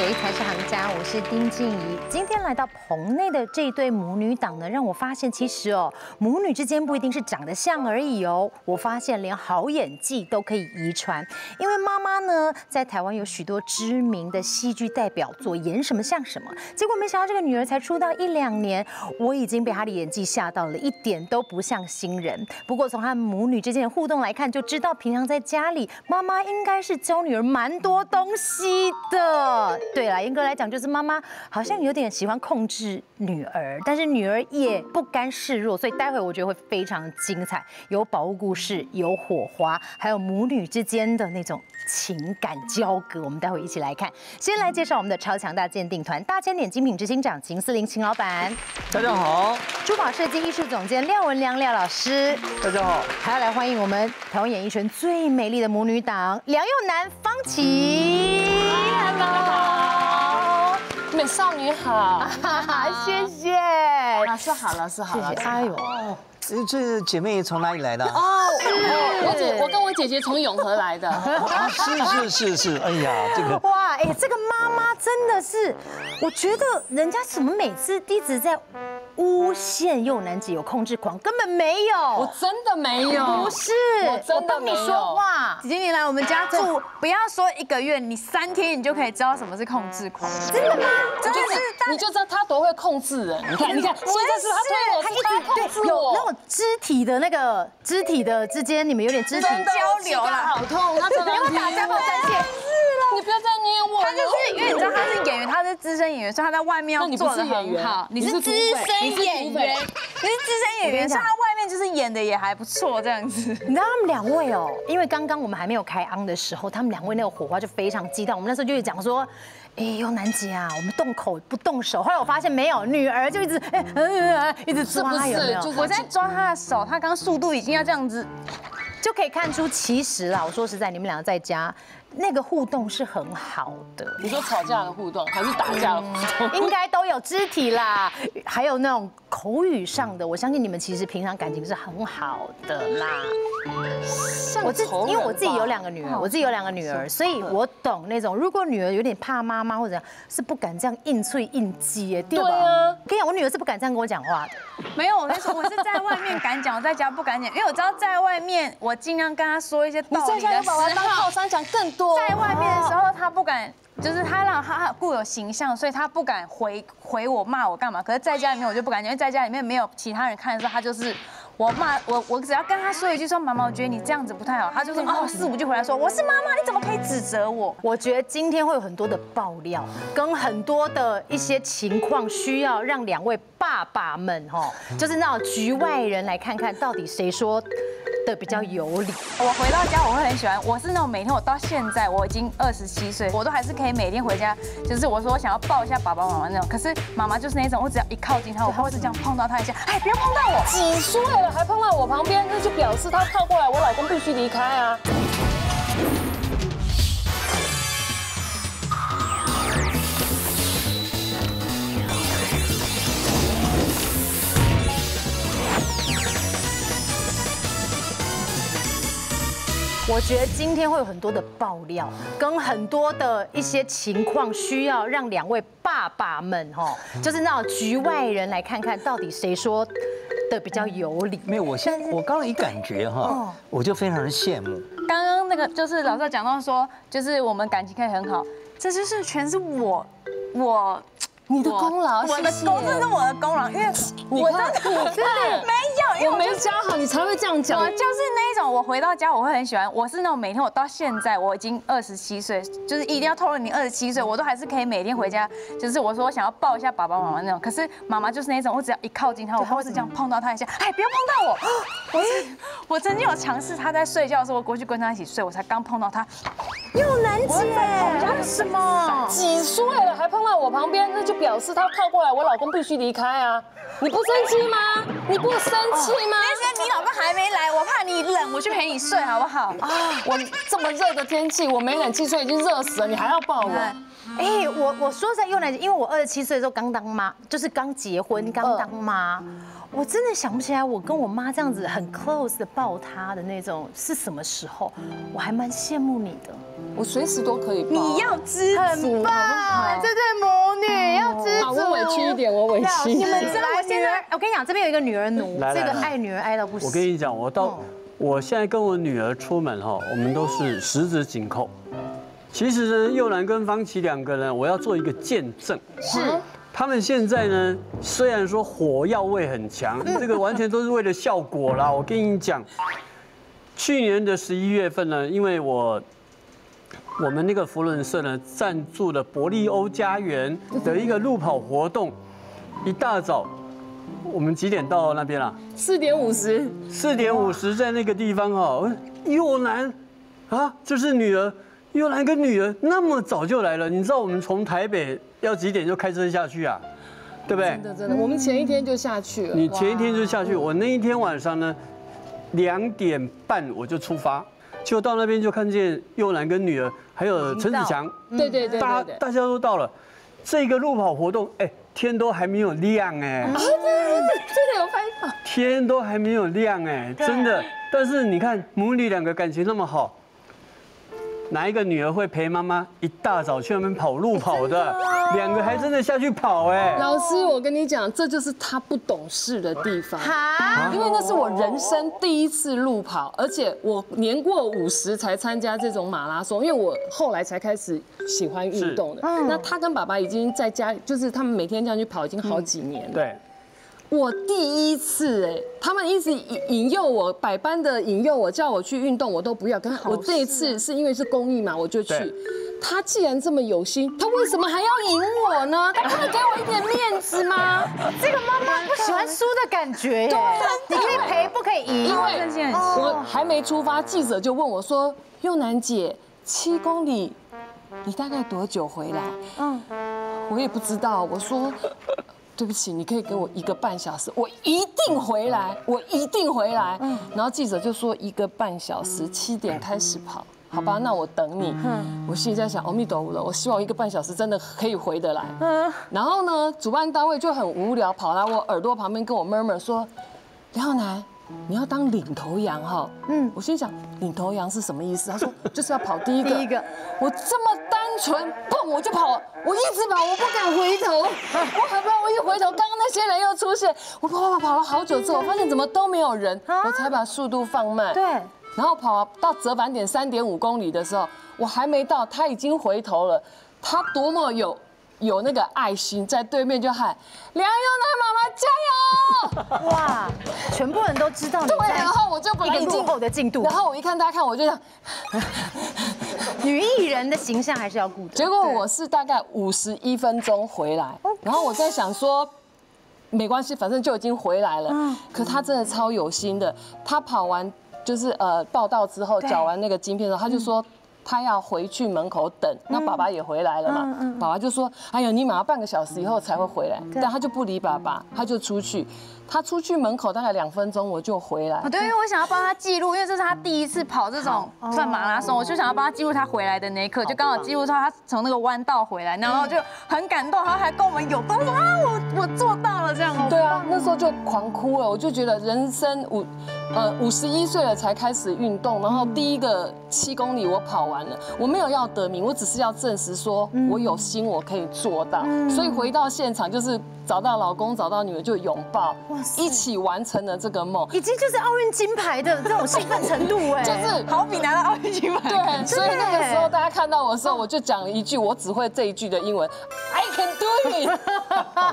谁才是行家？我是丁静怡。今天来到棚内的这对母女档呢，让我发现其实哦，母女之间不一定是长得像而已哦。我发现连好演技都可以遗传，因为妈妈呢在台湾有许多知名的戏剧代表作，演什么像什么。结果没想到这个女儿才出道一两年，我已经被她的演技吓到了，一点都不像新人。不过从她母女之间的互动来看，就知道平常在家里，妈妈应该是教女儿蛮多东西的。对了，严格来讲，就是妈妈好像有点喜欢控制女儿，但是女儿也不甘示弱，所以待会我觉得会非常精彩，有宝物故事，有火花，还有母女之间的那种情感交割，我们待会一起来看。先来介绍我们的超强大鉴定团，大千点精品执行长秦思玲秦老板，大家好，珠宝设计艺术总监廖文良廖老师，大家好，还要来欢迎我们台湾演艺圈最美丽的母女档梁又南方琪。好，美少女好，谢谢。老师好，老师好，谢谢。哎呦，这姐妹从哪里来的？哦，我姐，我跟我姐姐从永和来的。是是是是，哎呀，这个 哇，哎，这个妈妈真的是，我觉得人家怎么每次一直在。诬陷幼男姐有控制狂，根本没有，我真的没有，不是，我真的你说话。姐姐，你来我们家住，不要说一个月，你三天你就可以知道什么是控制狂，真的吗？真的是，你就知道他多会控制人。你看，你看，现在是他推我，他一直控制我，有那种肢体的那个肢体的之间，你们有点肢体交流了，好痛，他真的 要打架吗？再见。他就是因为你知道他是演员，他是资深演员，所以他在外面要做的很好。你是资深。演员，你是资深演员，所以他外面就是演的也还不错，这样子。你知道他们两位哦，因为刚刚我们还没有开昂的时候，他们两位那个火花就非常激荡。我们那时候就是讲说，哎呦南姐啊，我们动口不动手。后来我发现没有，女儿就一直哎，一直抓，有没有？我在抓他的手，他刚刚速度已经要这样子，就可以看出，其实啦，我说实在，你们两个在家。那个互动是很好的。你说吵架的互动还是打架的互动？应该都有肢体啦，还有那种口语上的。我相信你们其实平常感情是很好的啦。我自因为我自己有两个女儿，我自己有两个女儿，所以我懂那种如果女儿有点怕妈妈或者是不敢这样硬脆硬接，对吧？跟你讲，我女儿是不敢这样跟我讲话的。没有，我跟你说，我是在外面敢讲，我在家不敢讲，因为我知道在外面我尽量跟他说一些道理的时候，当靠山讲更多。在外面的时候，他不敢，就是他让他固有形象，所以他不敢回回我骂我干嘛。可是在家里面我就不敢讲，因为在家里面没有其他人看的时候，他就是我骂我，我只要跟他说一句说妈妈，我觉得你这样子不太好，他就说哦四五句回来说我是妈妈，你怎么可以指责我？我觉得今天会有很多的爆料，跟很多的一些情况需要让两位爸爸们哈，就是那种局外人来看看到底谁说。的比较有理。我回到家我会很喜欢，我是那种每天我到现在我已经二十七岁，我都还是可以每天回家，就是我说我想要抱一下爸爸妈妈那种。可是妈妈就是那种，我只要一靠近她，我会是这样碰到她一下，哎，不要碰到我。几岁了还碰到我旁边，那就表示她靠过来，我老公必须离开啊。我觉得今天会有很多的爆料，跟很多的一些情况需要让两位爸爸们哈，就是那种局外人来看看到底谁说的比较有理。没有，我现我刚刚一感觉哈，我就非常的羡慕。刚刚那个就是老师讲到说，就是我们感情可以很好，这就是全是我我。你的功劳，我的功，这是我的功劳，因为我真的 没有，因为我没教好，你才会这样讲。我就是那一种，我回到家我会很喜欢，我是那种每天我到现在我已经二十七岁，就是一定要透露你二十七岁，我都还是可以每天回家，就是我说我想要抱一下爸爸妈妈那种。可是妈妈就是那种，我只要一靠近她，我会是这样碰到她一下，哎，不要碰到我。我我曾经有尝试，她在睡觉的时候，我过去跟她一起睡，我才刚碰到她，又难解，什么？几岁了还碰到我旁边，那就。表示他靠过来，我老公必须离开啊！你不生气吗？你不生气吗？你老公还没来，我怕你冷，我去陪你睡好不好？啊，我这么热的天气，我没冷气睡已经热死了，你还要抱我？哎，我我说实在，用来，因为我二十七岁的时候刚当妈，就是刚结婚刚当妈，我真的想不起来我跟我妈这样子很 close 的抱她的那种是什么时候，我还蛮羡慕你的。我随时都可以抱。你要知足，棒，这对母女要知好，足。我委屈一点，我委屈一你们点。知道我现在，我跟你讲，这边有一个女儿奴，这个爱女儿爱到不行。我跟你讲，我到我现在跟我女儿出门哈，我们都是十指紧扣。其实呢，佑兰跟方琦两个人，我要做一个见证。是他们现在呢，虽然说火药味很强，这个完全都是为了效果啦。我跟你讲，去年的十一月份呢，因为我我们那个福伦社呢赞助了伯利欧家园的一个路跑活动，一大早，我们几点到那边啊？四点五十，四点五十在那个地方哦，又男啊，这是女儿，佑兰跟女儿那么早就来了。你知道我们从台北要几点就开车下去啊？对不对真？的真的，我们前一天就下去了。你前一天就下去，我那一天晚上呢，两点半我就出发，就到那边就看见佑兰跟女儿还有陈子强，对对对对对，大大家都到了。这个路跑活动，哎，天都还没有亮哎。真的有拍到。天都还没有亮哎，真的。但是你看母女两个感情那么好，哪一个女儿会陪妈妈一大早去外面跑路跑的？两个还真的下去跑哎。老师，我跟你讲，这就是他不懂事的地方。哈，因为那是我人生第一次路跑，而且我年过五十才参加这种马拉松，因为我后来才开始喜欢运动的。那他跟爸爸已经在家，就是他们每天这样去跑，已经好几年了。对，我第一次哎，他们一直引引诱我，百般的引诱我，叫我去运动，我都不要。跟我这一次是因为是公益嘛，我就去。他既然这么有心，他为什么还要引我呢？他不能给我一点面子吗？这个妈妈不喜欢输的感觉耶。你可以赔，不可以赢。因为我还没出发，记者就问我说：“佑楠姐，七公里，你大概多久回来？”嗯，我也不知道。我说。对不起，你可以给我一个半小时，我一定回来，我一定回来。嗯然后记者就说一个半小时，七点开始跑，好吧，那我等你。嗯我心里在想，阿弥陀佛了，我希望一个半小时真的可以回得来。嗯然后呢，主办单位就很无聊，跑来我耳朵旁边跟我 murmur 说，梁浩南。你要当领头羊哈，嗯，我心想领头羊是什么意思？他说就是要跑第一个。第一个，我这么单纯，砰我就跑，我一直跑，我不敢回头，我很怕我一回头，刚刚那些人又出现，我跑跑跑了好久之后，我发现怎么都没有人，我才把速度放慢。对，然后跑到折返点三点五公里的时候，我还没到，他已经回头了，他多么有有那个爱心，在对面就喊梁妈妈加油！哇，全部人都知道你对，然后我就本一个来已经后的进度然，后我一看大家看我就想，女艺人的形象还是要顾的。结果我是大概五十一分钟回来，然后我在想说。没关系，反正就已经回来了。嗯可他真的超有心的，他跑完就是呃报道之后，缴完那个晶片之后，他就说他要回去门口等。那爸爸也回来了嘛，爸爸就说：“哎呀，你马上半个小时以后才会回来。”但他就不理爸爸，他就出去。他出去门口大概两分钟，我就回来。对，因为我想要帮他记录，因为这是他第一次跑这种算马拉松，我就想要帮他记录他回来的那一刻，就刚好记录到他从那个弯道回来，然后就很感动，然后还跟我们有动说啊，我我做到了这样。对啊，那时候就狂哭了，我就觉得人生五呃五十一岁了才开始运动，然后第一个七公里我跑完了，我没有要得名，我只是要证实说我有心，我可以做到。所以回到现场就是找到老公，找到女儿就拥抱，一起完成了这个梦。已经就是奥运金牌的这种兴奋程度哎，就是好比拿到奥运金牌。对，所以那个时候大家看到我的时候，我就讲了一句我只会这一句的英文，I can do it。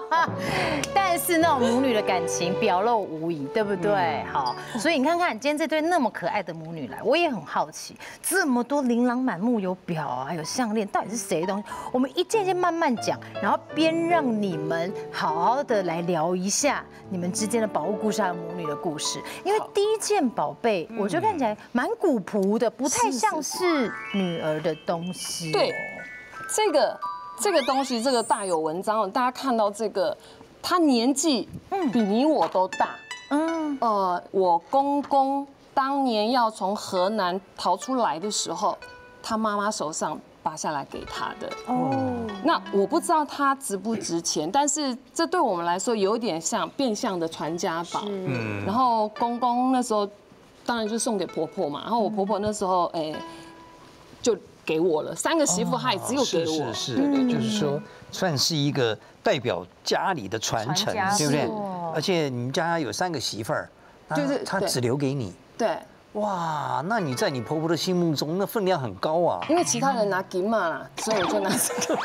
但是那种母女的感情表露无遗，对不对？好，所以你看看今天这对那么可爱的母女来，我也很好奇，这么多琳琅满目，有表啊，有项链，到底是谁的东西？我们一件件慢慢讲，然后边让你们好好的来聊一下你们之间的宝物故事还有母女的故事。因为第一件宝贝，我觉得看起来蛮古朴的，不太像是女儿的东西。对，这个这个东西，这个大有文章哦。大家看到这个，他年纪比你我都大，嗯，呃，我公公当年要从河南逃出来的时候，他妈妈手上拔下来给他的。哦，那我不知道它值不值钱，但是这对我们来说有点像变相的传家宝。嗯，然后公公那时候当然就送给婆婆嘛，然后我婆婆那时候哎就给我了，三个媳妇她也只有给我，是是是，就是说算是一个代表家里的传承，对不对？而且你们家有三个媳妇儿，就是她只留给你，对。哇，那你在你婆婆的心目中那分量很高啊！因为其他人拿金嘛啦，所以我就拿这个。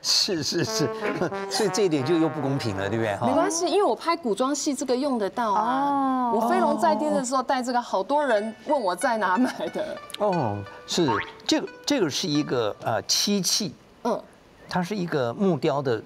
是 是是，所以这一点就又不公平了，对不对？没关系，因为我拍古装戏，这个用得到啊。我飞龙在天的时候带这个，好多人问我在哪买的。哦，是这个这个是一个呃漆器，嗯，它是一个木雕的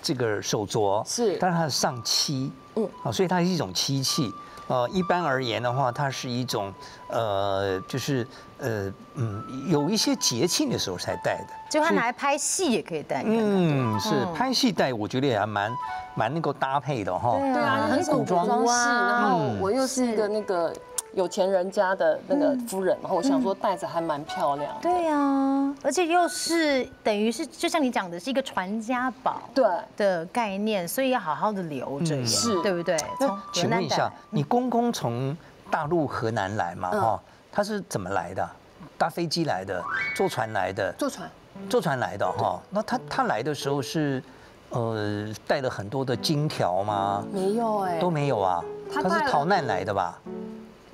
这个手镯，是，但是它是上漆，嗯，啊，所以它是一种漆器。呃，一般而言的话，它是一种，呃，就是呃，嗯，有一些节庆的时候才戴的，就它拿来拍戏也可以戴。嗯，是拍戏戴，我觉得也还蛮蛮能够搭配的哈。对啊，很古装戏，然后我又是一个那个。有钱人家的那个夫人，然后我想说戴着还蛮漂亮。对呀，而且又是等于是就像你讲的是一个传家宝，对的概念，所以要好好的留着，是，对不对？那请问一下，你公公从大陆河南来嘛？哈，他是怎么来的？搭飞机来的？坐船来的？坐船，坐船来的哈。那他他来的时候是呃带了很多的金条吗？没有哎，都没有啊。他是逃难来的吧？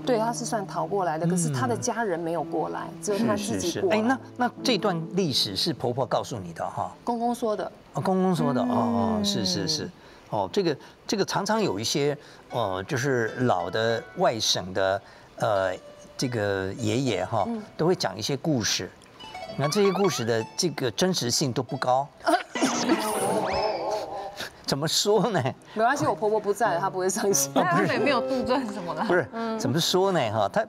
对，他是算逃过来的，可是他的家人没有过来，只有他自己过来。哎，那那这段历史是婆婆告诉你的哈？公公说的。哦，公公说的哦，是是是，哦，这个这个常常有一些呃，就是老的外省的呃，这个爷爷哈，都会讲一些故事，那这些故事的这个真实性都不高。怎么说呢？没关系，我婆婆不在，她不会伤心。她也没有杜撰什么了。不是，怎么说呢？哈，他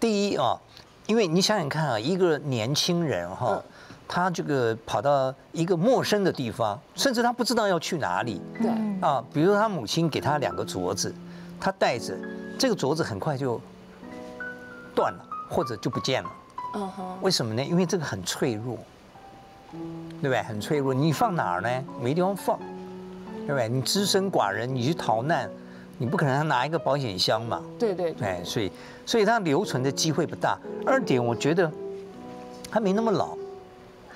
第一啊，因为你想想看啊，一个年轻人哈，他这个跑到一个陌生的地方，甚至他不知道要去哪里。对。啊，比如他母亲给他两个镯子，他戴着，这个镯子很快就断了，或者就不见了。嗯哼。为什么呢？因为这个很脆弱，对不对？很脆弱，你放哪儿呢？没地方放。对不对？你只身寡人，你去逃难，你不可能拿一个保险箱嘛？对对。对哎，所以，所以他留存的机会不大。二点，我觉得他没那么老。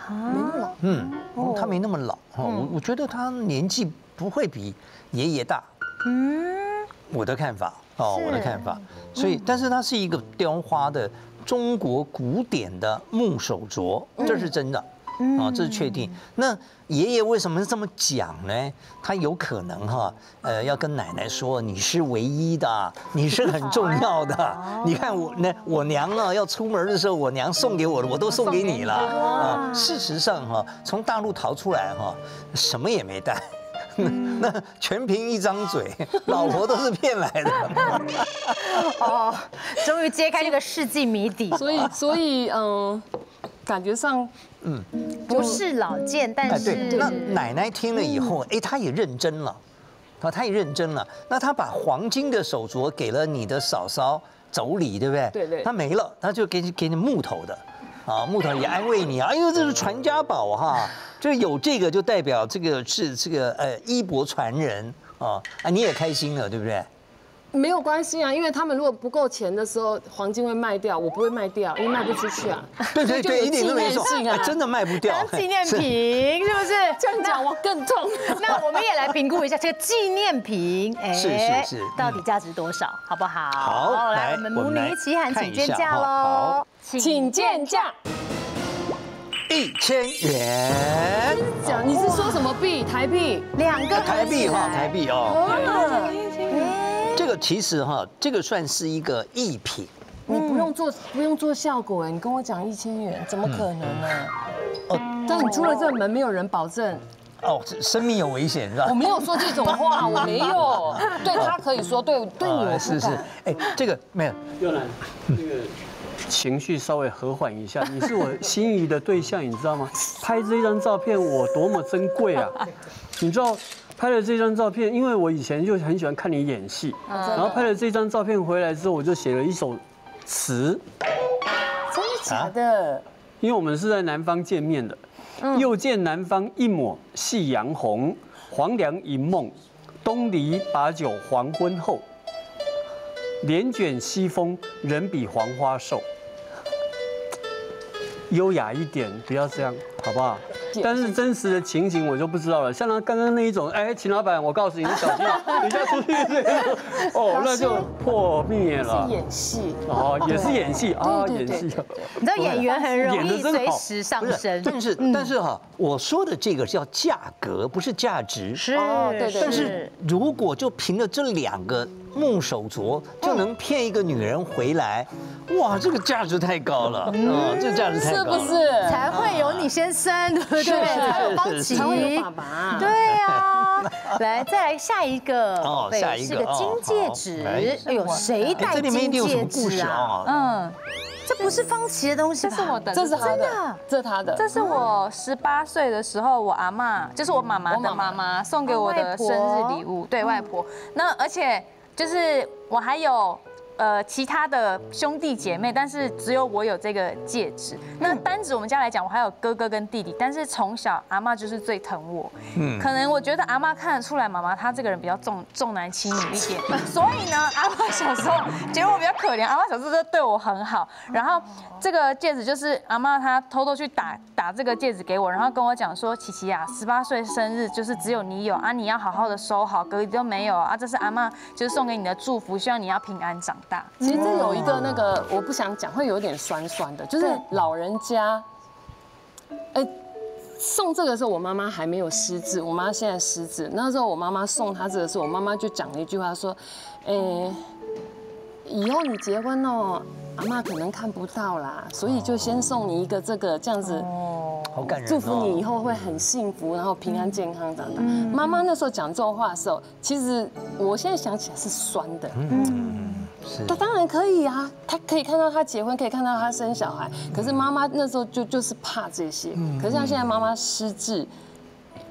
啊？没那么老？嗯，他没那么老。我我觉得他年纪不会比爷爷大。嗯。我的看法哦，我的看法。所以，但是它是一个雕花的中国古典的木手镯，这是真的。啊，这是确定。那爷爷为什么这么讲呢？他有可能哈，呃，要跟奶奶说，你是唯一的，你是很重要的。你看我那我娘啊，要出门的时候，我娘送给我的，我都送给你了啊。事实上哈，从大陆逃出来哈，什么也没带，那全凭一张嘴，老婆都是骗来的。哦，终于揭开这个世纪谜底。所以，所以，嗯。感觉上，嗯，不是老见，但是那奶奶听了以后，哎，她也认真了，啊，她也认真了。那她把黄金的手镯给了你的嫂嫂妯娌，对不对？对对。她没了，她就给你给你木头的，啊，木头也安慰你啊。哎呦，这是传家宝哈，就有这个就代表这个是这个呃衣钵传人啊，啊，你也开心了，对不对？没有关系啊，因为他们如果不够钱的时候，黄金会卖掉，我不会卖掉，因为卖不出去啊。对对对，一点都没错啊，真的卖不掉。当纪念品是不是？这样讲我更痛。那我们也来评估一下这个纪念品，哎，是是是，到底价值多少，好不好？好，来，我们母女一起喊请见价喽，请见价，一千元。讲，你是说什么币？台币？两个台币哈，台币哦。这个其实哈，这个算是一个艺品。你不用做，不用做效果哎，你跟我讲一千元，怎么可能呢？哦，但你出了这门，没有人保证。哦，生命有危险是吧？我没有说这种话，我没有。对他可以说，对对我是是。哎，这个没有。又来，那个情绪稍微和缓一下。你是我心仪的对象，你知道吗？拍这一张照片我多么珍贵啊！你知道？拍了这张照片，因为我以前就很喜欢看你演戏，然后拍了这张照片回来之后，我就写了一首词，真的假的？因为我们是在南方见面的，又见南方一抹夕阳红，黄粱一梦，东篱把酒黄昏后，帘卷西风，人比黄花瘦。优雅一点，不要这样，好不好？但是真实的情景我就不知道了。像他刚刚那一种，哎，秦老板，我告诉你，你小心，等下出去这个，哦，那就破灭了。是演戏哦，也是演戏啊，演戏。你知道演员很容易随时上升，但是但是哈，我说的这个叫价格，不是价值。是，对对。但是如果就凭着这两个木手镯就能骗一个女人回来，哇，这个价值太高了，嗯，这价值太高了，是不是？才会有你先生，对不对？才有方琦，才爸爸。对呀，来，再来下一个，哦，下一个是个金戒指。哎呦，谁戴金戒指啊？嗯，这不是方琦的东西，这是我的，这是他的，这是他的，这是我十八岁的时候，我阿妈，就是我妈妈的妈妈送给我的生日礼物，对外婆。那而且就是我还有。呃，其他的兄弟姐妹，但是只有我有这个戒指。那单指我们家来讲，我还有哥哥跟弟弟，但是从小阿妈就是最疼我。嗯，可能我觉得阿妈看得出来，妈妈她这个人比较重重男轻女一点，所以呢，阿妈小时候觉得我比较可怜，阿妈小时候就对我很好。然后这个戒指就是阿妈她偷偷去打打这个戒指给我，然后跟我讲说：“琪琪啊，十八岁生日就是只有你有啊，你要好好的收好，哥哥都没有啊，这是阿妈就是送给你的祝福，希望你要平安长。”其实这有一个那个，我不想讲，会有点酸酸的，就是老人家，哎，送这个时候我妈妈还没有失智，我妈现在失智，那时候我妈妈送她这个时候，我妈妈就讲了一句话说，哎，以后你结婚哦，阿妈可能看不到啦，所以就先送你一个这个这样子。哦好感人，祝福你以后会很幸福，然后平安健康长大。妈妈那时候讲这种话的时候，其实我现在想起来是酸的。嗯，是。他当然可以啊，他可以看到他结婚，可以看到他生小孩。可是妈妈那时候就就是怕这些。可是像现在妈妈失智，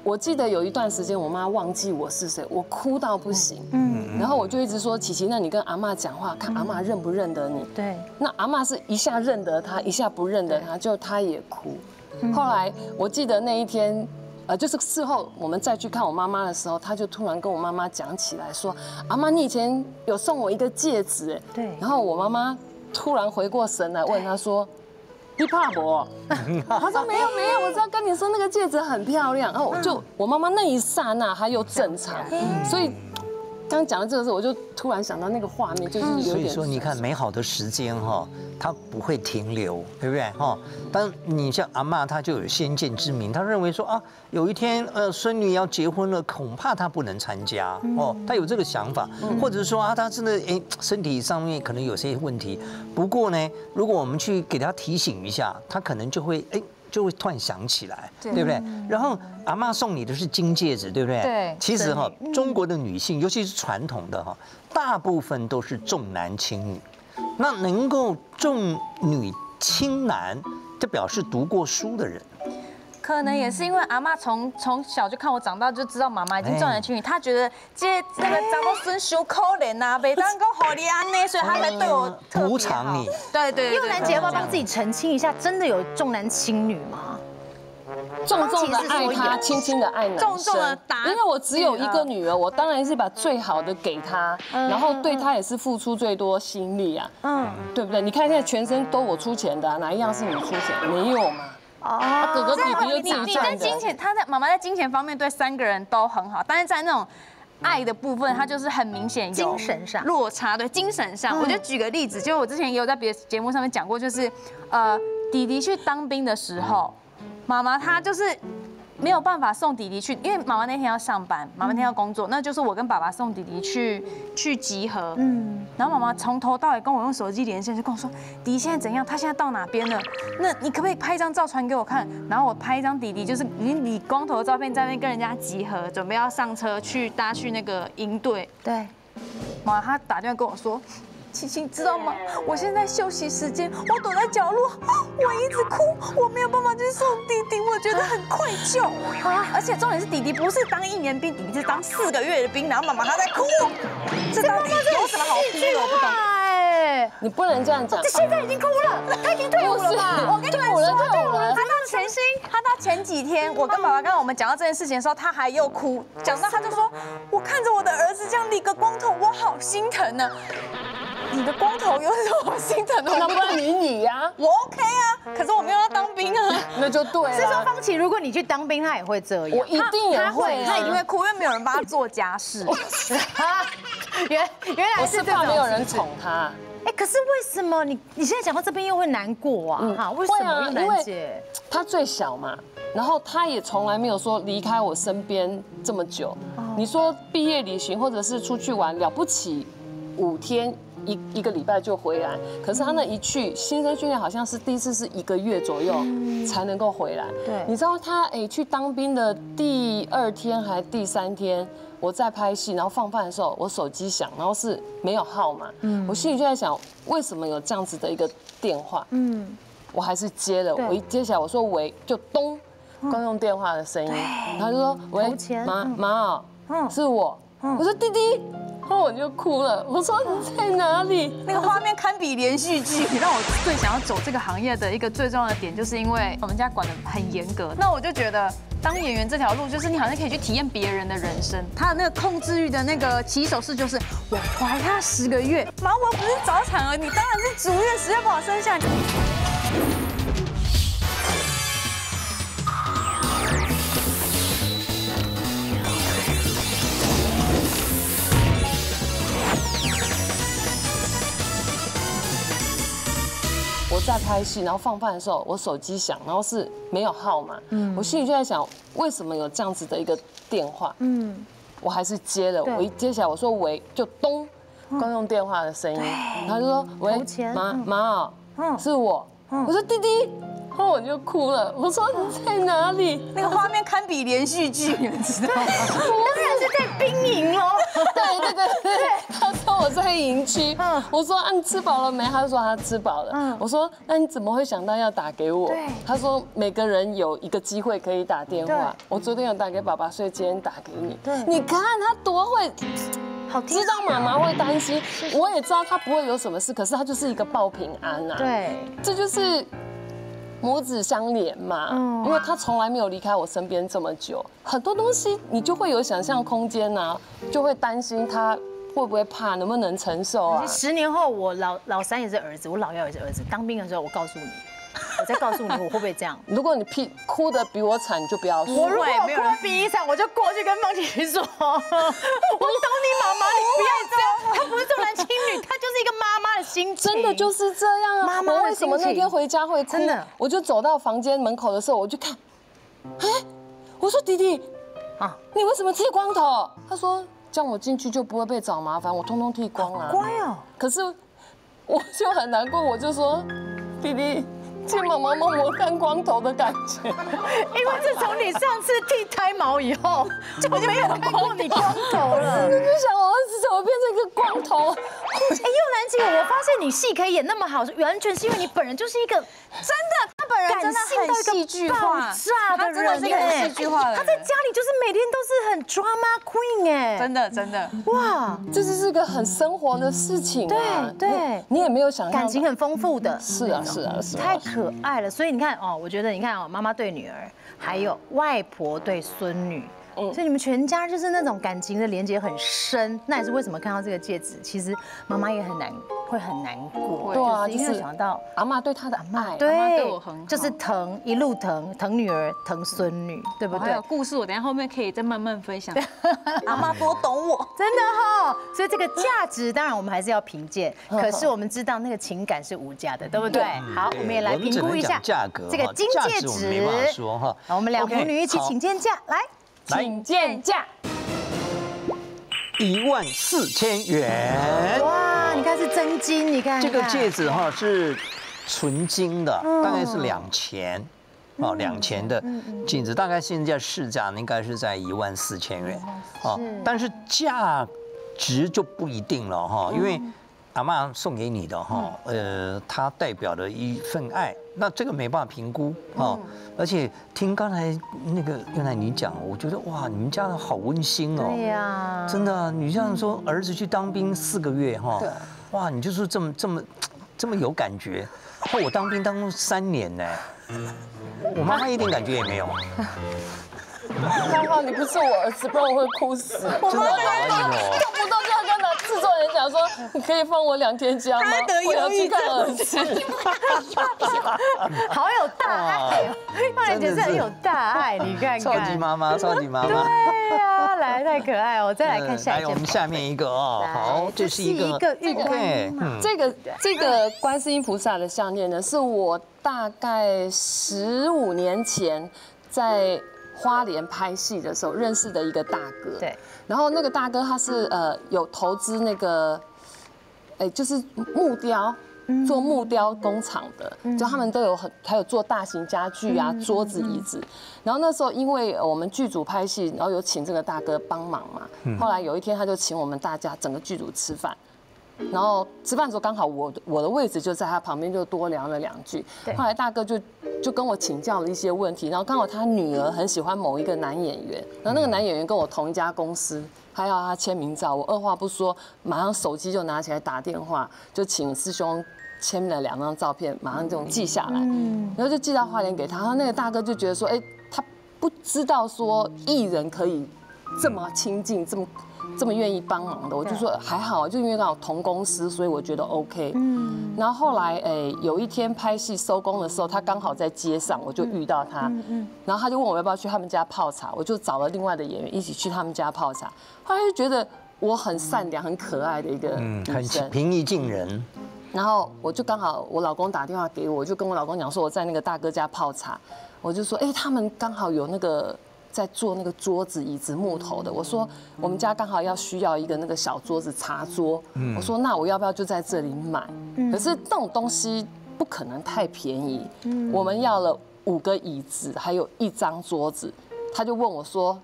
我记得有一段时间我妈忘记我是谁，我哭到不行。嗯。然后我就一直说琪琪，那你跟阿妈讲话，看阿妈认不认得你。对。那阿妈是一下认得她，一下不认得她，就她也哭。后来我记得那一天，呃，就是事后我们再去看我妈妈的时候，她就突然跟我妈妈讲起来，说：“阿妈，你以前有送我一个戒指。”对。然后我妈妈突然回过神来，问她说：“你怕不？” 他说：“没有没有，我知道跟你说那个戒指很漂亮。”然后就我妈妈那一刹那还有正常，所以。刚讲到这个时候，我就突然想到那个画面，就是有点。所以说，你看美好的时间哈，它不会停留，对不对哈？但你像阿妈，她就有先见之明，她认为说啊，有一天呃孙女要结婚了，恐怕她不能参加哦，她有这个想法，或者是说啊，她真的哎身体上面可能有些问题。不过呢，如果我们去给她提醒一下，她可能就会哎。就会突然想起来，对不对？然后阿妈送你的是金戒指，对不对？对。其实哈，中国的女性，尤其是传统的哈，大部分都是重男轻女。那能够重女轻男，就表示读过书的人。可能也是因为阿妈从从小就看我长大，就知道妈妈已经重男轻女，她觉得这那个长得孙修可怜呐，每当跟好利安呢，所以她才对我补偿你。对对。幼男姐要不要帮自己澄清一下，真的有重男轻女吗？重重的爱他，轻轻的爱男生。重重的打。因为我只有一个女儿，我当然是把最好的给她，然后对她也是付出最多心力啊。嗯。对不对？你看现在全身都我出钱的，哪一样是你出钱？没有嘛。哦，哥哥弟弟又自己赚的。金钱，他在妈妈在金钱方面对三个人都很好，但是在那种爱的部分，他就是很明显有精神上落差。对，精神上，我就举个例子，就我之前也有在别的节目上面讲过，就是呃，弟弟去当兵的时候，妈妈她就是。没有办法送弟弟去，因为妈妈那天要上班，妈妈那天要工作，那就是我跟爸爸送弟弟去去集合。嗯，然后妈妈从头到尾跟我用手机连线，就跟我说弟弟现在怎样，他现在到哪边了？那你可不可以拍一张照传给我看？然后我拍一张弟弟就是你理光头的照片，在那边跟人家集合，准备要上车去搭去那个营队。对，妈他打电话跟我说。琪琪，知道吗？我现在休息时间，我躲在角落，我一直哭，我没有办法去送弟弟，我我觉得很愧疚啊！而且重点是弟弟不是当一年兵，弟弟是当四个月的兵，然后妈妈她在哭，这到底有什么好哭的？我不懂。哎，你不能这样讲。这现在已经哭了，他已经退伍了吧？我跟你们说，退伍了。他到前心，他到前几天，我跟爸爸刚刚我们讲到这件事情的时候，他还又哭，讲到他就说，我看着我的儿子这样理个光头，我好心疼呢。你的光头有什么心疼的？那不理你理呀，我 OK 啊，可是我没有要当兵啊，那就对了。所以说，方琦，如果你去当兵，他也会这样。我一定也会，他一定会哭，因为没有人帮他做家事。原原来是怕没有人宠他。哎，可是为什么你你现在讲到这边又会难过啊？哈，为什么？因为他最小嘛，然后他也从来没有说离开我身边这么久。你说毕业旅行或者是出去玩了不起，五天。一一个礼拜就回来，可是他那一去新生训练好像是第一次是一个月左右才能够回来。对，你知道他哎去当兵的第二天还第三天，我在拍戏，然后放饭的时候，我手机响，然后是没有号码，嗯，我心里就在想，为什么有这样子的一个电话？嗯，我还是接了，我一接起来我说喂，就咚，公用电话的声音，他就说喂，妈妈，嗯，是我，我说弟弟。然后我就哭了，我说你在哪里？那个画面堪比连续剧。让我最想要走这个行业的一个最重要的点，就是因为我们家管的很严格。那我就觉得当演员这条路，就是你好像可以去体验别人的人生。他的那个控制欲的那个起手式，就是我怀他十个月，妈，我不是早产儿，你当然是足月，实在不好生下。在拍戏，然后放饭的时候，我手机响，然后是没有号码。嗯，我心里就在想，为什么有这样子的一个电话？嗯，我还是接了。我一接起来，我说喂，就咚，公用电话的声音。他就说喂，妈妈，是我。我说弟弟。然后我就哭了，我说你在哪里？那个画面堪比连续剧，你们知道吗？当然是在兵营喽。对对对对，他说我在营区。嗯，我说啊你吃饱了没？他就说他吃饱了。嗯，我说那你怎么会想到要打给我？对，他说每个人有一个机会可以打电话。我昨天有打给爸爸，所以今天打给你。对，你看他多会，好知道妈妈会担心，我也知道他不会有什么事，可是他就是一个报平安啊。对，这就是。母子相连嘛，因为他从来没有离开我身边这么久，很多东西你就会有想象空间呐，就会担心他会不会怕，能不能承受啊？十年后我老老三也是儿子，我老幺也是儿子，当兵的时候我告诉你。我再告诉你，我会不会这样？如果你屁哭的比我惨，你就不要说。我如果哭比你惨，我就过去跟方琦说：“我懂你妈妈，你不要这样。她不是重男轻女，她就是一个妈妈的心情。真的就是这样啊！妈妈为什么那天回家会哭？真的，我就走到房间门口的时候，我就看，哎，我说弟弟啊，你为什么剃光头？他说这样我进去就不会被找麻烦，我通通剃光了。乖哦。可是我就很难过，我就说弟弟。亲妈妈摸摸看光头的感觉，因为自从你上次剃胎毛以后，就没有看过你光头了。我就想，我儿子怎么变成一个光头？哎，又南姐，我发现你戏可以演那么好，完全是因为你本人就是一个真的，真的很戏剧化，他真的是很戏剧化的。他在家里就是每天都是很 drama queen 哎，真的真的哇，这就是个很生活的事情。对对，你也没有想感情很丰富的。是啊是啊是，太可爱了。所以你看哦，我觉得你看哦，妈妈对女儿，还有外婆对孙女。所以你们全家就是那种感情的连接很深，那也是为什么看到这个戒指，其实妈妈也很难，会很难过。对啊，就是想到阿妈对她的爱，对，就是疼，一路疼，疼女儿，疼孙女，对不对？还有故事，我等下后面可以再慢慢分享。阿妈多懂我，真的哈。所以这个价值，当然我们还是要评鉴，可是我们知道那个情感是无价的，对不对？好，我们也来评估一下价格。这个金戒指，说哈。我们两母女一起请见价，来。请见价一万四千元。哇，你看是真金，你看这个戒指哈是纯金的，大概是两钱哦，两钱的镜子，大概现在市价应该是在一万四千元哦，但是价值就不一定了哈，因为阿妈送给你的哈，呃，它代表的一份爱。那这个没办法评估啊。而且听刚才那个原来你讲，我觉得哇，你们家的好温馨哦。对呀，真的，你像说儿子去当兵四个月哈，哇，你就是这么这么这么有感觉。我当兵当三年呢，我妈妈一点感觉也没有。还好你不是我儿子，不然我会哭死。我妈妈动不动就要跟他制作人讲说：“你可以放我两天假吗？我要去看儿子。”好有大爱，放莲姐是很有大爱，你看看。超级妈妈，超级妈妈。对呀，来太可爱哦！再来看下一个。来，我们下面一个哦。好，这是一个玉观音。这个这个观世音菩萨的项链呢，是我大概十五年前在。花莲拍戏的时候认识的一个大哥，对，然后那个大哥他是呃有投资那个，哎就是木雕，做木雕工厂的，就他们都有很还有做大型家具啊桌子椅子，然后那时候因为我们剧组拍戏，然后有请这个大哥帮忙嘛，后来有一天他就请我们大家整个剧组吃饭。然后吃饭的时候刚好我我的位置就在他旁边，就多聊了两句。后来大哥就就跟我请教了一些问题，然后刚好他女儿很喜欢某一个男演员，然后那个男演员跟我同一家公司，他要他签名照，我二话不说，马上手机就拿起来打电话，就请师兄签了两张照片，马上就记下来，然后就寄到花莲给他。然后那个大哥就觉得说，哎，他不知道说艺人可以这么亲近，这么。这么愿意帮忙的，我就说还好，就因为刚好同公司，所以我觉得 OK。嗯。然后后来，哎，有一天拍戏收工的时候，他刚好在街上，我就遇到他。嗯嗯。然后他就问我要不要去他们家泡茶，我就找了另外的演员一起去他们家泡茶。后来就觉得我很善良、很可爱的一个女生，平易近人。然后我就刚好我老公打电话给我，就跟我老公讲说我在那个大哥家泡茶，我就说哎，他们刚好有那个。在做那个桌子、椅子、木头的。我说我们家刚好要需要一个那个小桌子、茶桌。我说那我要不要就在这里买？可是这种东西不可能太便宜。我们要了五个椅子，还有一张桌子。他就问我说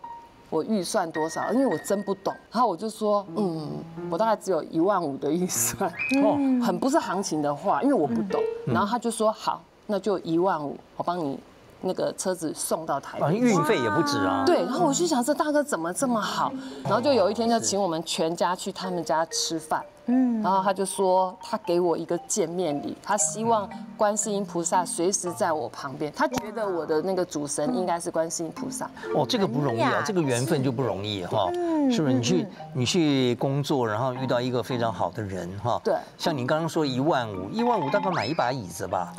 我预算多少？因为我真不懂。然后我就说嗯，我大概只有一万五的预算。哦，很不是行情的话，因为我不懂。然后他就说好，那就一万五，我帮你。那个车子送到台北，运费也不止啊。对，然后我就想，这大哥怎么这么好？然后就有一天就请我们全家去他们家吃饭。嗯，然后他就说他给我一个见面礼，他希望观世音菩萨随时在我旁边，他觉得我的那个主神应该是观世音菩萨。哦，这个不容易啊，这个缘分就不容易哈，是不是？你去你去工作，然后遇到一个非常好的人哈。对。像你刚刚说一万五，一万五大概买一把椅子吧。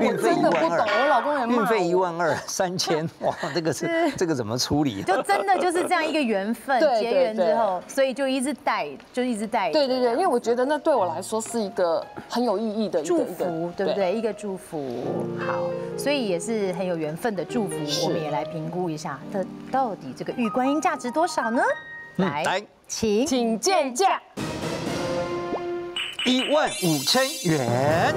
运费一万二，我老公也运费一万二三千，哇，这个是这个怎么处理？就真的就是这样一个缘分，结缘之后，所以就一直带，就一直带。对对对，因为我觉得那对我来说是一个很有意义的祝福，对不对？一个祝福，好，所以也是很有缘分的祝福。我们也来评估一下，它到底这个玉观音价值多少呢？来，请请见价，一万五千元。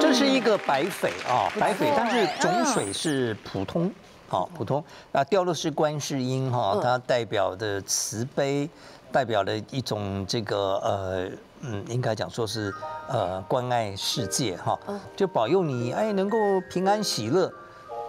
这是一个白翡啊，白翡，但是种水是普通，好普通啊，雕的是观世音哈，它代表的慈悲。代表了一种这个呃嗯，应该讲说是呃关爱世界哈，就保佑你哎能够平安喜乐，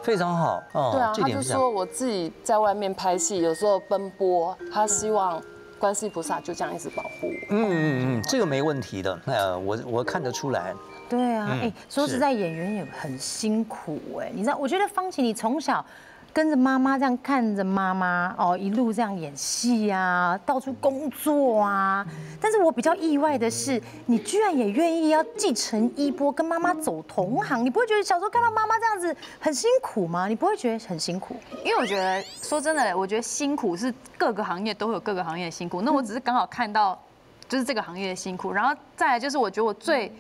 非常好哦。对啊，他就说我自己在外面拍戏，有时候奔波，他希望观世菩萨就这样一直保护我。嗯嗯嗯，这个没问题的，那我我看得出来。对啊，哎说实在演员也很辛苦哎，你知道，我觉得方琦你从小。跟着妈妈这样看着妈妈哦，一路这样演戏啊，到处工作啊。但是我比较意外的是，你居然也愿意要继承衣钵，跟妈妈走同行。你不会觉得小时候看到妈妈这样子很辛苦吗？你不会觉得很辛苦？因为我觉得说真的，我觉得辛苦是各个行业都会有各个行业的辛苦。那我只是刚好看到就是这个行业的辛苦，然后再来就是我觉得我最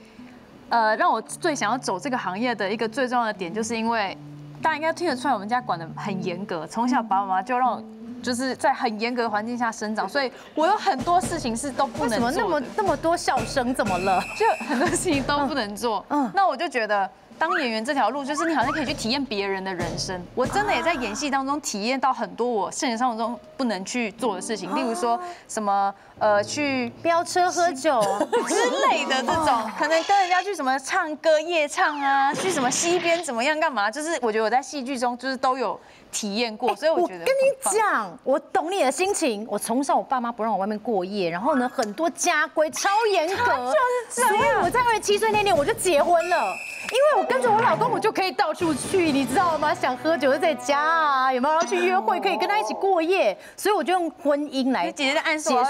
呃让我最想要走这个行业的一个最重要的点，就是因为。大家应该听得出来，我们家管的很严格，从小爸爸妈妈就让我就是在很严格的环境下生长，所以我有很多事情是都不能做。怎么那么那么多笑声？怎么了？就很多事情都不能做。嗯，那我就觉得，当演员这条路，就是你好像可以去体验别人的人生。我真的也在演戏当中体验到很多我现实生活中不能去做的事情，例如说什么呃去飙车喝酒 之类的这种，可能跟人家去什么唱歌夜唱啊，去什么西边怎么样干嘛，就是我觉得我在戏剧中就是都有体验过，所以我觉得跟你讲，我懂你的心情。我从小我爸妈不让我外面过夜，然后呢 很多家规超严格，就是这样。所以我在二十七岁那年我就结婚了。因为我跟着我老公，我就可以到处去，你知道吗？想喝酒就在家啊，有没有要去约会，可以跟他一起过夜。所以我就用婚姻来结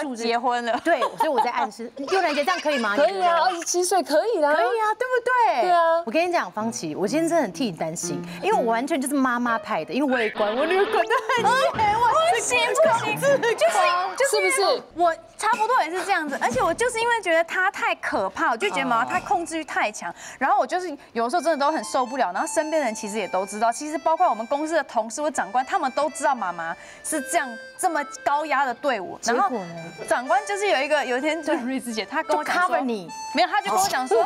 束结婚了。对，所以我在暗示。幼兰姐这样可以吗？可以啊，二十七岁可以啦。可以啊，对不对？对啊。我跟你讲，方琦，我今天真的很替你担心，因为我完全就是妈妈派的，因为我也管我女儿管得很严，我不行不行，就是就是不是我差不多也是这样子，而且我就是因为觉得她太可怕，我就觉得妈妈她控制欲太强，然后我就是有时候真的都很。受不了，然后身边人其实也都知道，其实包括我们公司的同事或长官，他们都知道妈妈是这样这么高压的队伍。然后长官就是有一个有一天就是瑞子姐，她跟我讲说，你没有，她就跟我讲说，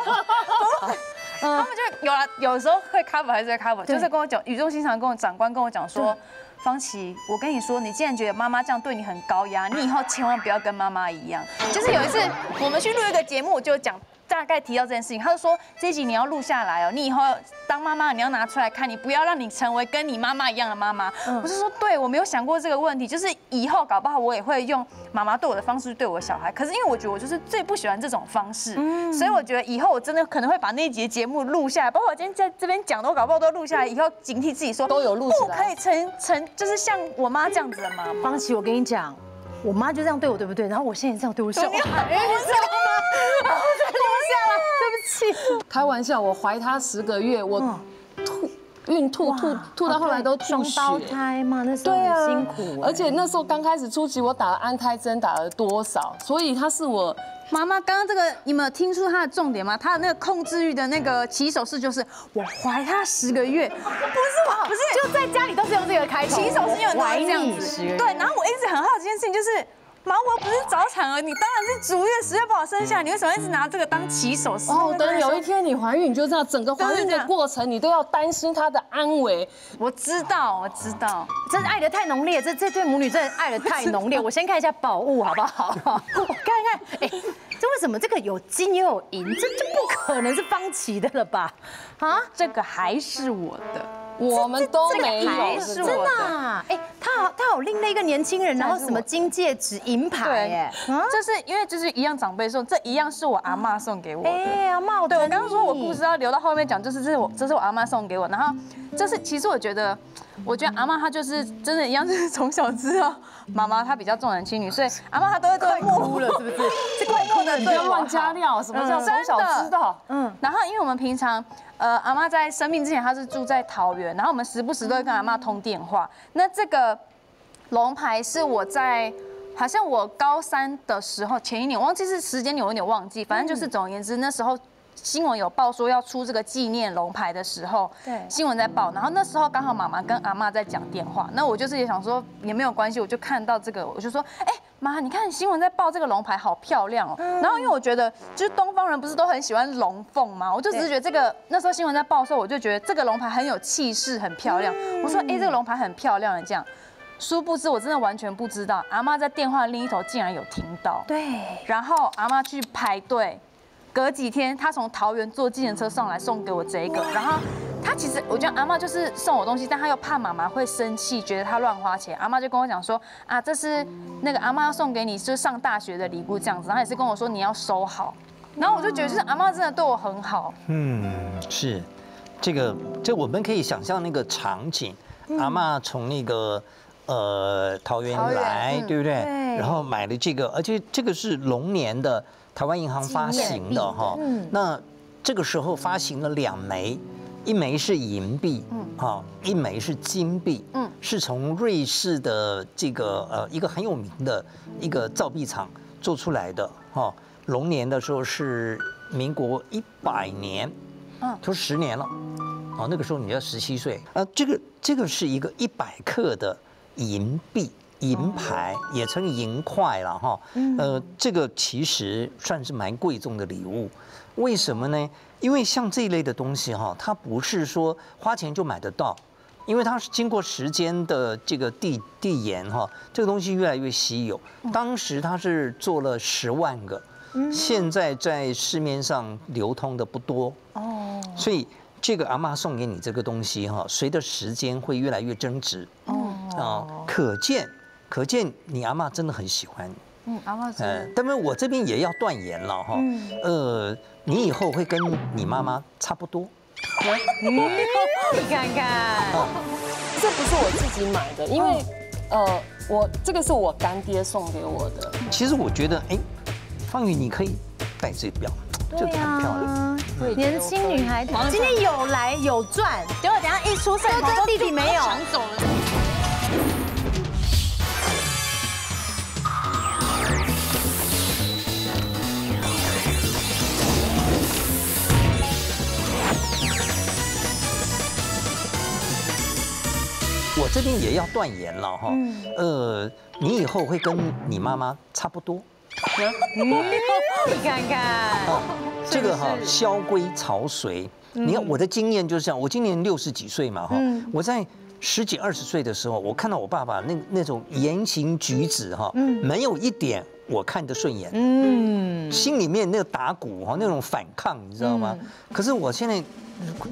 他们就有了，有时候会 cover 还是会 cover，就是跟我讲语重心长跟我长官跟我讲说，方琦，我跟你说，你既然觉得妈妈这样对你很高压，你以后千万不要跟妈妈一样。就是有一次我们去录一个节目，我就讲。大概提到这件事情，他就说这集你要录下来哦，你以后当妈妈你要拿出来看，你不要让你成为跟你妈妈一样的妈妈。我是说，对我没有想过这个问题，就是以后搞不好我也会用妈妈对我的方式对我小孩。可是因为我觉得我就是最不喜欢这种方式，所以我觉得以后我真的可能会把那一节节目录下来，包括我今天在这边讲的，我搞不好都录下来，以后警惕自己说都有录，不可以成成就是像我妈这样子的妈妈。方琦，我跟你讲，我妈就这样对我，对不对？然后我现在这样对我小孩，你知道吗？开玩笑，我怀他十个月，我吐孕吐吐吐到后来都吐血。双胞胎嘛，那时候很辛苦。而且那时候刚开始初期，我打了安胎针打了多少？所以他是我妈妈。刚刚这个你们听出他的重点吗？他的那个控制欲的那个起手式就是我怀他十个月，不是我，不是就在家里都是用这个开起手是，因为怀这样子。对，然后我一直很好奇一件事情就是。毛我不是早产儿，你当然是足月十月不好生下，你为什么一直拿这个当起手式？哦，等有一天你怀孕，你就知道整个怀孕的过程，你都要担心她的安危。我知道，我知道，真的爱的太浓烈，这这对母女真的爱的太浓烈。我先看一下宝物好不好？我看看，哎，这为什么这个有金又有银？这就不可能是方琦的了吧？啊，这个还是我的。我们都没有，真的。哎，他好，他好另类一个年轻人，然后什么金戒指、银牌，哎，就是因为就是一样长辈送，这一样是我阿妈送给我的。哎，阿妈，对我刚刚说我故事要留到后面讲，就是这是我这是我阿妈送给我，然后这是其实我觉得，我觉得阿妈她就是真的一样，就是从小知道妈妈她比较重男轻女，所以 阿妈她都会都会哭了，是不是？这怪哭的，不要乱加料，什么叫从小知道？嗯，然后因为我们平常。呃，阿妈在生病之前，她是住在桃园，然后我们时不时都会跟阿妈通电话。那这个龙牌是我在好像我高三的时候，前一年忘记是时间，有点忘记，反正就是总而言之，那时候新闻有报说要出这个纪念龙牌的时候，对，新闻在报，然后那时候刚好妈妈跟阿妈在讲电话，那我就是也想说也没有关系，我就看到这个，我就说，哎。妈，你看新闻在报这个龙牌好漂亮哦。然后因为我觉得，就是东方人不是都很喜欢龙凤吗？我就只是觉得这个那时候新闻在报的时候，我就觉得这个龙牌很有气势，很漂亮。我说，哎，这个龙牌很漂亮的这样。殊不知，我真的完全不知道，阿妈在电话另一头竟然有听到。对。然后阿妈去排队，隔几天他从桃园坐计程车上来送给我这个，然后。他其实，我觉得阿妈就是送我东西，但他又怕妈妈会生气，觉得他乱花钱。阿妈就跟我讲说，啊，这是那个阿妈要送给你，就是上大学的礼物这样子。然后也是跟我说你要收好。然后我就觉得，就是阿妈真的对我很好。嗯，是，这个，这我们可以想象那个场景，阿妈从那个呃桃园来，对不对？然后买了这个，而且这个是龙年的台湾银行发行的哈。嗯。那这个时候发行了两枚。一枚是银币，嗯，好，一枚是金币，嗯，是从瑞士的这个呃一个很有名的一个造币厂做出来的，哈，龙年的时候是民国一百年，嗯，都十年了，哦，那个时候你要十七岁，呃，这个这个是一个一百克的银币，银牌，也称银块了哈。呃，这个其实算是蛮贵重的礼物。为什么呢？因为像这一类的东西哈，它不是说花钱就买得到，因为它是经过时间的这个递递延哈，这个东西越来越稀有。当时它是做了十万个，现在在市面上流通的不多哦，所以这个阿妈送给你这个东西哈，随着时间会越来越增值哦啊，可见可见你阿妈真的很喜欢你。嗯，阿妈是，但是我这边也要断言了哈，呃。你以后会跟你妈妈差不多。你看看，这不是我自己买的，因为呃，我这个是我干爹送给我的。其实我觉得，哎，方宇你可以戴这表，这个很漂亮。年轻女孩子今天有来有赚，结果等下一出生，哥哥弟弟没有抢走了。我这边也要断言了哈，呃，你以后会跟你妈妈差不多。你看看，这个哈，萧规曹随。你看我的经验就是这样，我今年六十几岁嘛哈，我在十几二十岁的时候，我看到我爸爸那那种言行举止哈，没有一点我看得顺眼，嗯，心里面那个打鼓哈，那种反抗，你知道吗？可是我现在。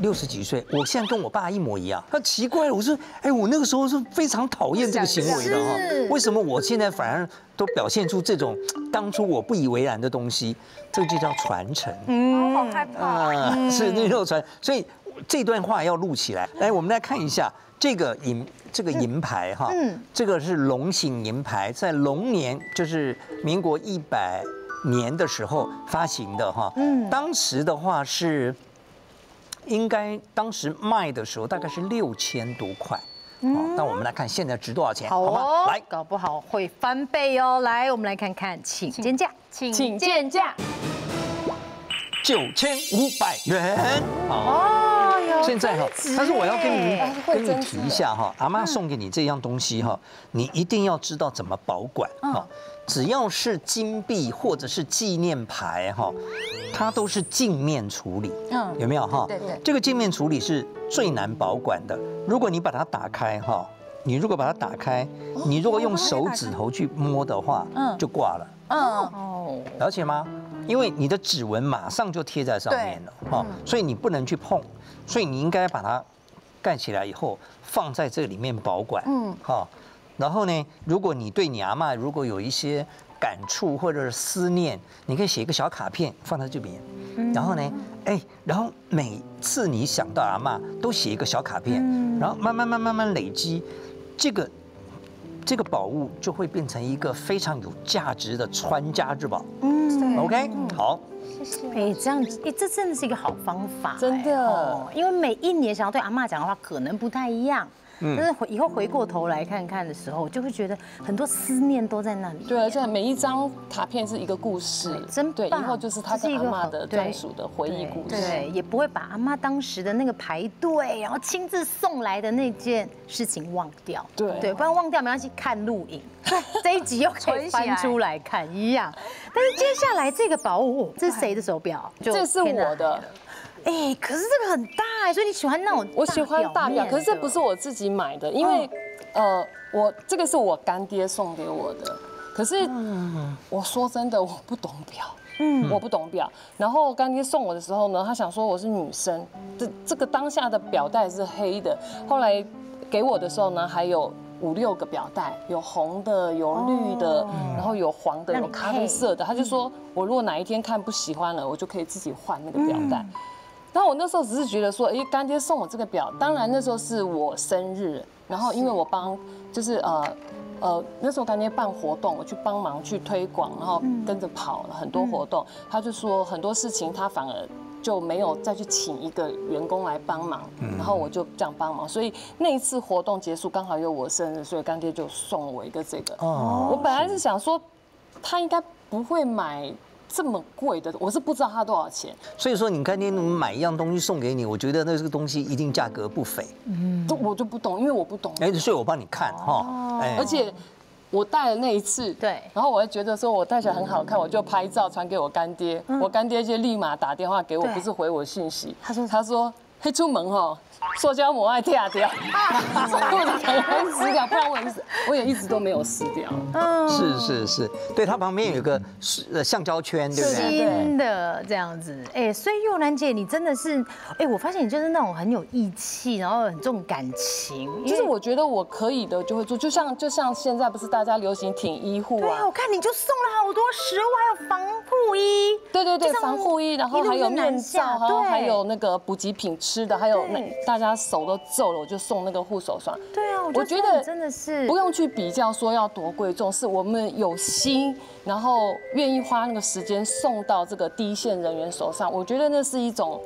六十几岁，我现在跟我爸一模一样。他奇怪了，我说，哎，我那个时候是非常讨厌这个行为的哈，为什么我现在反而都表现出这种当初我不以为然的东西？这就叫传承。嗯，好害怕。是那种传，所以这段话要录起来。来，我们来看一下这个银这个银牌哈，嗯，这个是龙形银牌，在龙年，就是民国一百年的时候发行的哈，嗯，当时的话是。应该当时卖的时候大概是六千多块，哦，那我们来看现在值多少钱？好吗？来，搞不好会翻倍哦。来，我们来看看，请见价，请见价，九千五百元。哦，现在哈，但是我要跟你跟你提一下哈，阿妈送给你这样东西哈，你一定要知道怎么保管哈。只要是金币或者是纪念牌哈，它都是镜面处理，嗯，有没有哈？对对，这个镜面处理是最难保管的。如果你把它打开哈，你如果把它打开，你如果用手指头去摸的话，嗯，就挂了。嗯哦，了解吗？因为你的指纹马上就贴在上面了，哈，所以你不能去碰，所以你应该把它盖起来以后放在这里面保管，嗯，哈。然后呢，如果你对你阿妈如果有一些感触或者是思念，你可以写一个小卡片放在这边。然后呢，哎，然后每次你想到阿妈，都写一个小卡片，然后慢慢慢慢慢累积，这个这个宝物就会变成一个非常有价值的传家之宝。嗯，OK，好，谢谢。哎，这样子，哎，这真的是一个好方法，真的，因为每一年想要对阿妈讲的话，可能不太一样。但是回以后回过头来看看的时候，就会觉得很多思念都在那里。对，而且每一张卡片是一个故事，真对。以后就是他跟阿妈的专属的回忆故事。对，也不会把阿妈当时的那个排队，然后亲自送来的那件事情忘掉。对对，不然忘掉没关系，看录影，这一集又可以翻出来看一样。但是接下来这个宝物，这是谁的手表？这是我的。哎，可是这个很大哎，所以你喜欢那种我喜欢大表，可是这不是我自己买的，因为呃，我这个是我干爹送给我的。可是我说真的，我不懂表，嗯，我不懂表。然后干爹送我的时候呢，他想说我是女生，这这个当下的表带是黑的，后来给我的时候呢，还有五六个表带，有红的，有绿的，然后有黄的，有咖啡色的。他就说我如果哪一天看不喜欢了，我就可以自己换那个表带。然后我那时候只是觉得说，哎，干爹送我这个表，当然那时候是我生日，然后因为我帮，就是呃呃那时候干爹办活动，我去帮忙去推广，然后跟着跑了很多活动，他就说很多事情他反而就没有再去请一个员工来帮忙，然后我就这样帮忙，所以那一次活动结束刚好有我生日，所以干爹就送我一个这个。哦，我本来是想说他应该不会买。这么贵的，我是不知道它多少钱。所以说，你看，你买一样东西送给你，我觉得那这个东西一定价格不菲。嗯，我就不懂，因为我不懂。哎，所以我帮你看哈。而且我戴了那一次，对然后我还觉得说我戴起来很好看，我就拍照传给我干爹，我干爹就立马打电话给我，不是回我信息，他说他说嘿出门哈。塑胶膜爱掉掉，所以我就赶快撕掉，不然我我也一直都没有撕掉。嗯。是是是，对，它旁边有一个是呃橡胶圈，对不对？新的这样子，哎，所以佑兰姐，你真的是，哎，我发现你就是那种很有义气，然后很重感情，就是我觉得我可以的就会做，就像就像现在不是大家流行挺医护对啊，啊，我看你就送了好多食物，还有防护衣，对对对，防护衣，然后还有面罩，然后对。还有那个补给品吃的，还有那大家手都皱了，我就送那个护手霜。对啊，我觉得真的是不用去比较说要多贵重，是我们有心，然后愿意花那个时间送到这个第一线人员手上，我觉得那是一种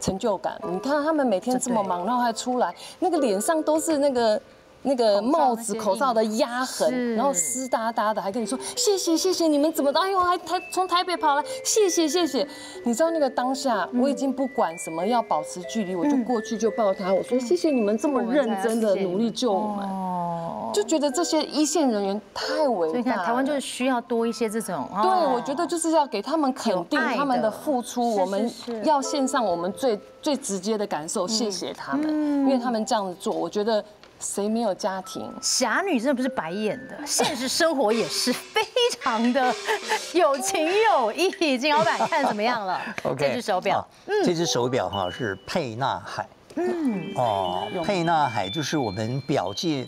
成就感。你看他们每天这么忙，然后还出来，那个脸上都是那个。那个帽子、口罩的压痕，然后湿哒哒的，还跟你说谢谢谢谢，你们怎么的？哎呦，还台从台北跑来，谢谢谢谢。你知道那个当下，我已经不管什么要保持距离，我就过去就抱他，我说谢谢你们这么认真的努力救我们。就觉得这些一线人员太伟大了。所以你看，台湾就是需要多一些这种。对，哦我觉得就是要给他们肯定他们的付出，我们要献上我们最最直接的感受，谢谢他们，因为他们这样子做，我觉得谁没有家庭？侠女真的不是白演的，现实生活也是非常的有情有义。金老板看怎么样了 OK，这只手表嗯，这只手表哈是沛纳海。嗯，哦，沛纳海就是我们表界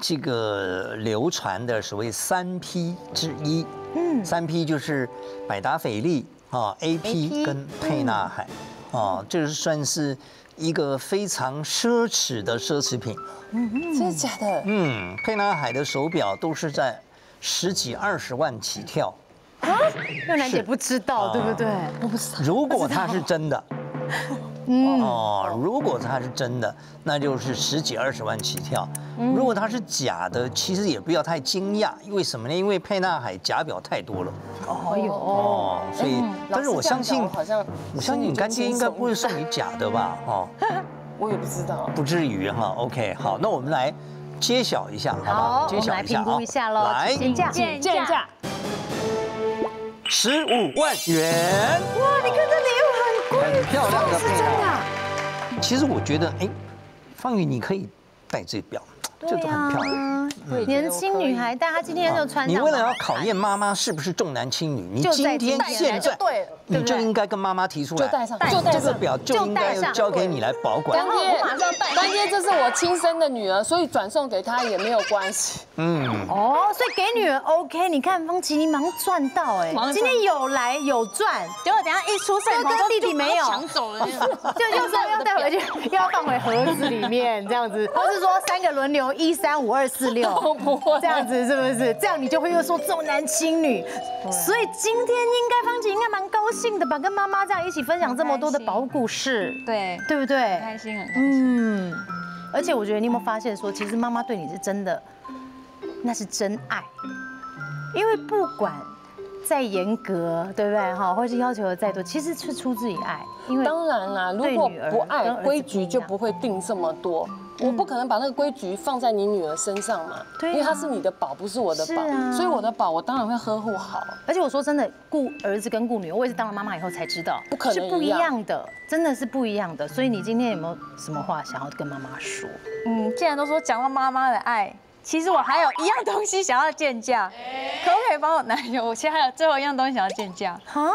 这个流传的所谓三 P 之一。嗯，三 P 就是百达翡丽啊，AP 跟沛纳海。哦，这是算是一个非常奢侈的奢侈品。嗯真的假的？嗯，沛纳海的手表都是在十几二十万起跳。佑楠姐不知道，对不对？我不知道。如果它是真的，哦，如果它是真的，那就是十几二十万起跳。如果它是假的，其实也不要太惊讶，为什么呢？因为沛纳海假表太多了哦哟，哦，所以，但是我相信好像我相信你干爹应该不会送你假的吧？哦，我也不知道。不至于哈。OK，好，那我们来揭晓一下，好不好，好？我们来评估一下喽。来，减价，减见价，十五万元，哇，你看这礼物很漂亮的是真的啊。其实我觉得，哎，方宇你可以戴这表，这都很漂亮。年轻女孩，但她今天就穿上。你为了要考验妈妈是不是重男轻女，你就在今天来现在就对了你就应该跟妈妈提出来，就带上就戴上。这个表就应该就戴上交给你来保管干。爹，干爹，这是我亲生的女儿，所以转送给她也没有关系。嗯，哦，所以给女儿 OK。你看方琦，你忙赚到哎今天有来有赚，结果等一下一出生，哥哥弟弟没有抢走了。就又说要带回去，又要放回盒子里面这样子，或是说三个轮流一三五二四六，这样子是不是？这样你就会又说重男轻女。所以今天应该方姐应该蛮高兴的吧，跟妈妈这样一起分享这么多的宝故事，对，对不对？开心很开心。嗯，而且我觉得你有没有发现说，其实妈妈对你是真的，那是真爱，因为不管再严格，对不对哈，或是要求的再多，其实是出自于爱，因为当然啦，如果不爱规矩，就不会定这么多。我不可能把那个规矩放在你女儿身上嘛，对啊因为她是你的宝，不是我的宝所以我的宝我当然会呵护好。而且我说真的，顾儿子跟顾女儿，我也是当了妈妈以后才知道，不可能是不一一样样的，真的是不一样的。所以你今天有没有什么话想要跟妈妈说？嗯，既然都说讲到妈妈的爱，其实我还有一样东西想要见价，可不可以帮我男友？我其实还有最后一样东西想要见价，啊，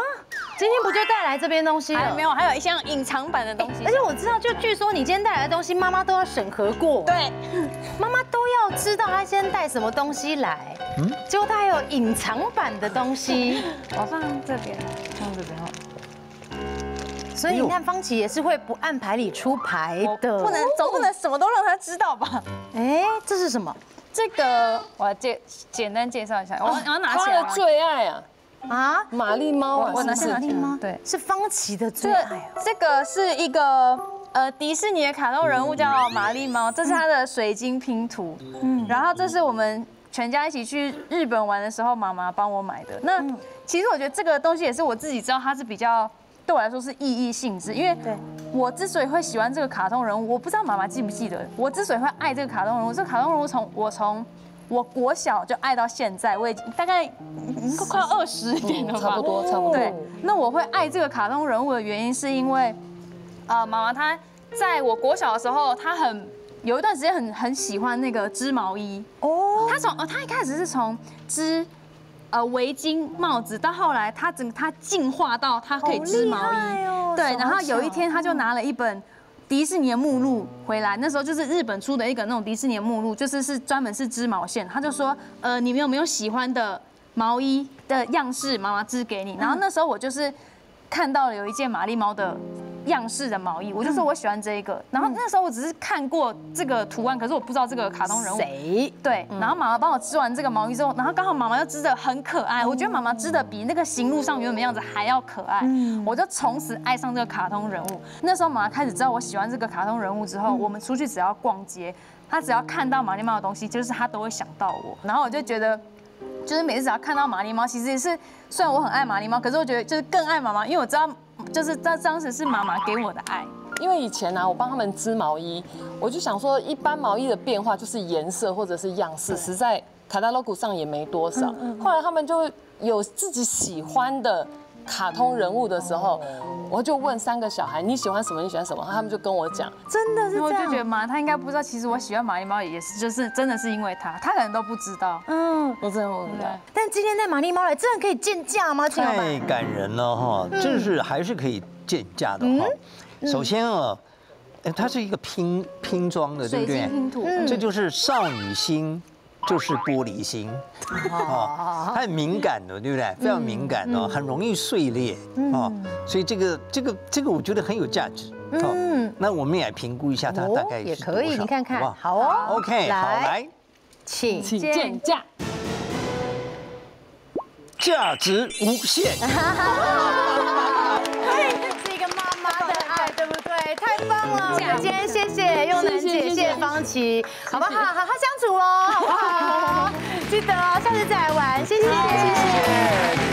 今天不就带来这边东西没有？还有一项隐藏版的东西而。且我知道，就据说你今天带来的东西，妈妈都要审核过。对，妈妈都要知道她先带什么东西来，嗯，结果她还有隐藏版的东西，我放这边，放这边哦。所以你看方琦也是会不按牌理出牌的，不能，总不能什么都让他知道吧？哎，这是什么这个我要介简单介绍一下，我我要拿起她的。最爱啊，啊？玛丽猫啊，我拿起来吗？对，是方琦的最爱哦。这个是一个呃迪士尼的卡通人物叫玛丽猫，这是它的水晶拼图。嗯，然后这是我们全家一起去日本玩的时候，妈妈帮我买的。那其实我觉得这个东西也是我自己知道它是比较。对我来说是意义性质，因为我之所以会喜欢这个卡通人物，我不知道妈妈记不记得。我之所以会爱这个卡通人物，这个卡通人物从我从我国小就爱到现在，我已经大概嗯快二十年了吧，差不多差不多对，那我会爱这个卡通人物的原因是因为，呃，妈妈她在我国小的时候，她很有一段时间很很喜欢那个织毛衣哦，她从呃她一开始是从织。呃，围巾、帽子，到后来她整她进化到她可以织毛衣，哦对，然后有一天他就拿了一本迪士尼的目录回来，那时候就是日本出的一个那种迪士尼的目录，就是是专门是织毛线。他就说，呃，你们有没有喜欢的毛衣的样式，妈妈织给你。然后那时候我就是看到了有一件玛丽猫的样式的毛衣，我就说我喜欢这一个。然后那时候我只是看过这个图案，可是我不知道这个卡通人物。谁？对，然后妈妈帮我织完这个毛衣之后，然后刚好妈妈又织的很可爱，我觉得妈妈织的比那个行路上原本样子还要可爱，我就从此爱上这个卡通人物。那时候妈妈开始知道我喜欢这个卡通人物之后，我们出去只要逛街，她只要看到玛丽猫的东西，就是她都会想到我，然后我就觉得。就是每次只要看到玛丽猫，其实也是虽然我很爱玛丽猫，可是我觉得就是更爱妈妈，因为我知道就是这当时是妈妈给我的爱。因为以前呢、啊，我帮他们织毛衣，我就想说，一般毛衣的变化就是颜色或者是样式，实在卡达 logo 上也没多少。后来他们就有自己喜欢的卡通人物的时候，我就问三个小孩你喜欢什么？你喜欢什么？他们就跟我讲，真的是这样我就觉得嘛，他应该不知道，其实我喜欢玛丽猫也是，就是真的是因为他，他可能都不知道。嗯，我真的不知道。但今天带玛丽猫来，真的可以见价吗？太们？感人了哈，这是还是可以见价的哈。首先啊，哎它是一个拼拼装的，对不对？拼图，这就是少女心，就是玻璃心，哦，它很敏感的，对不对？非常敏感哦，很容易碎裂哦，所以这个这个这个我觉得很有价值。嗯，那我们也评估一下它大概哦也是可以，多少你看看，好哦。OK，好来，请请见价。价值无限。对？太棒了！我们今天谢谢又能姐，谢谢方琦，好不好？好好相处哦，好不好？记得哦，下次再来玩，谢谢，谢谢。